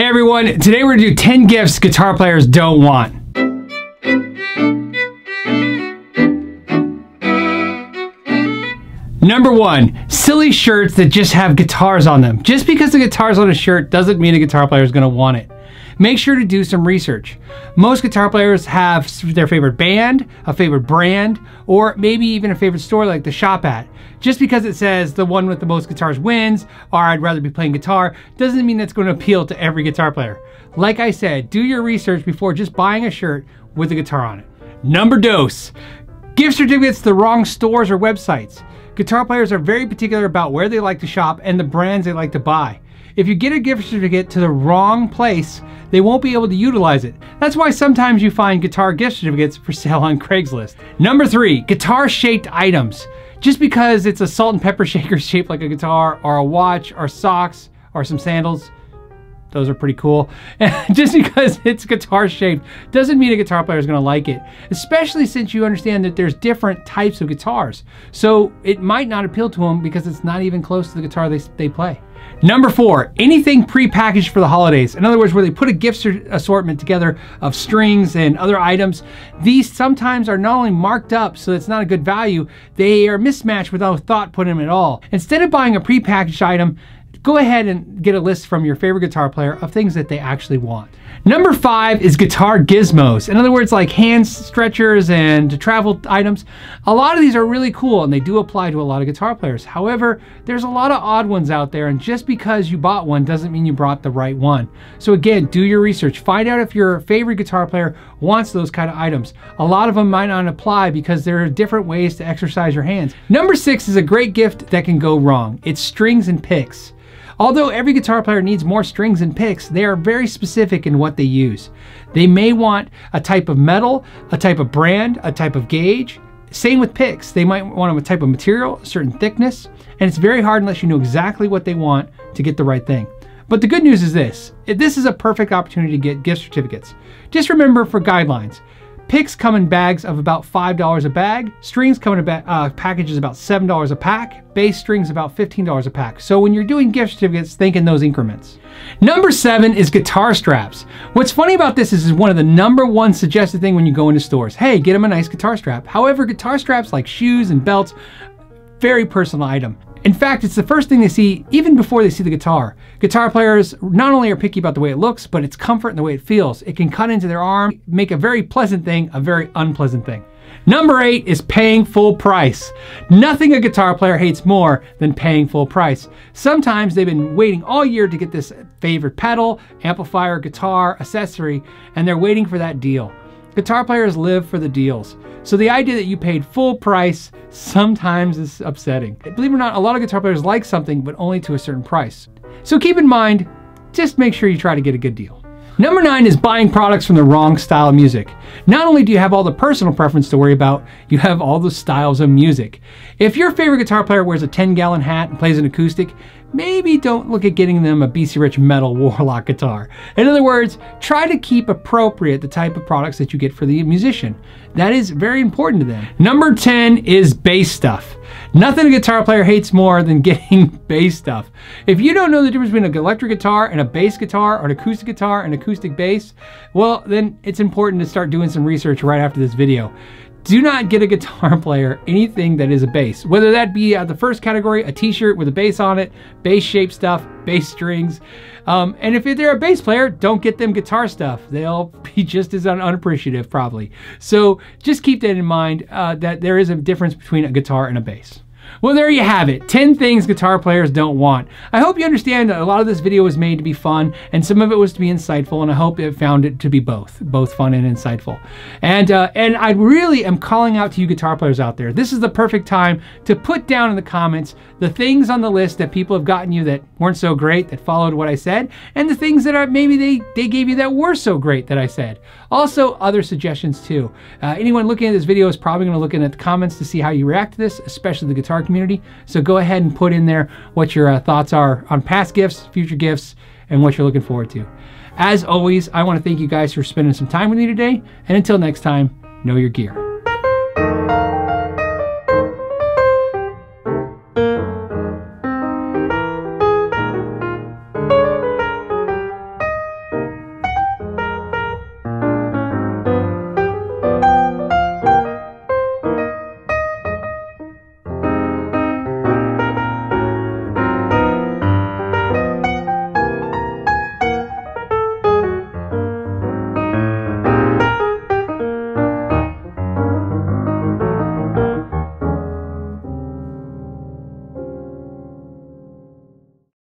Hey everyone, today we're gonna do 10 gifts guitar players don't want. Number one, silly shirts that just have guitars on them. Just because the guitar's on a shirt doesn't mean a guitar player is gonna want it make sure to do some research. Most guitar players have their favorite band, a favorite brand, or maybe even a favorite store like the shop at. Just because it says the one with the most guitars wins, or I'd rather be playing guitar, doesn't mean that's going to appeal to every guitar player. Like I said, do your research before just buying a shirt with a guitar on it. Number dose. Gift certificates to the wrong stores or websites. Guitar players are very particular about where they like to shop and the brands they like to buy. If you get a gift certificate to the wrong place, they won't be able to utilize it. That's why sometimes you find guitar gift certificates for sale on Craigslist. Number three, guitar shaped items. Just because it's a salt and pepper shaker shaped like a guitar, or a watch, or socks, or some sandals, those are pretty cool. just because it's guitar shaped doesn't mean a guitar player is going to like it, especially since you understand that there's different types of guitars. So it might not appeal to them because it's not even close to the guitar they, they play. Number four, anything pre-packaged for the holidays. In other words, where they put a gift assortment together of strings and other items. These sometimes are not only marked up so it's not a good value, they are mismatched without thought put in them at all. Instead of buying a pre-packaged item, go ahead and get a list from your favorite guitar player of things that they actually want. Number five is guitar gizmos. In other words, like hand stretchers and travel items. A lot of these are really cool and they do apply to a lot of guitar players. However, there's a lot of odd ones out there and just because you bought one doesn't mean you brought the right one. So again, do your research. Find out if your favorite guitar player wants those kind of items. A lot of them might not apply because there are different ways to exercise your hands. Number six is a great gift that can go wrong. It's strings and picks. Although every guitar player needs more strings and picks, they are very specific in what they use. They may want a type of metal, a type of brand, a type of gauge. Same with picks. They might want a type of material, a certain thickness, and it's very hard unless you know exactly what they want to get the right thing. But the good news is this, this is a perfect opportunity to get gift certificates. Just remember for guidelines, Picks come in bags of about $5 a bag. Strings come in a uh, packages about $7 a pack. Bass strings about $15 a pack. So when you're doing gift certificates, think in those increments. Number seven is guitar straps. What's funny about this is, is one of the number one suggested thing when you go into stores. Hey, get them a nice guitar strap. However, guitar straps like shoes and belts, very personal item. In fact, it's the first thing they see even before they see the guitar. Guitar players not only are picky about the way it looks, but its comfort and the way it feels. It can cut into their arm, make a very pleasant thing a very unpleasant thing. Number eight is paying full price. Nothing a guitar player hates more than paying full price. Sometimes they've been waiting all year to get this favorite pedal, amplifier, guitar, accessory, and they're waiting for that deal. Guitar players live for the deals. So the idea that you paid full price sometimes is upsetting. Believe it or not, a lot of guitar players like something, but only to a certain price. So keep in mind, just make sure you try to get a good deal. Number nine is buying products from the wrong style of music. Not only do you have all the personal preference to worry about, you have all the styles of music. If your favorite guitar player wears a 10 gallon hat and plays an acoustic, maybe don't look at getting them a BC Rich metal Warlock guitar. In other words, try to keep appropriate the type of products that you get for the musician. That is very important to them. Number 10 is bass stuff. Nothing a guitar player hates more than getting bass stuff. If you don't know the difference between an electric guitar and a bass guitar or an acoustic guitar and acoustic bass, well, then it's important to start doing some research right after this video do not get a guitar player anything that is a bass. Whether that be uh, the first category, a t-shirt with a bass on it, bass shaped stuff, bass strings. Um, and if they're a bass player, don't get them guitar stuff. They'll be just as un unappreciative probably. So just keep that in mind uh, that there is a difference between a guitar and a bass. Well, there you have it. 10 things guitar players don't want. I hope you understand that a lot of this video was made to be fun and some of it was to be insightful and I hope you found it to be both, both fun and insightful. And, uh, and I really am calling out to you guitar players out there. This is the perfect time to put down in the comments the things on the list that people have gotten you that weren't so great, that followed what I said, and the things that are maybe they, they gave you that were so great that I said. Also, other suggestions too. Uh, anyone looking at this video is probably going to look in at the comments to see how you react to this, especially the guitar community. So go ahead and put in there what your uh, thoughts are on past gifts, future gifts, and what you're looking forward to. As always, I want to thank you guys for spending some time with me today. And until next time, know your gear.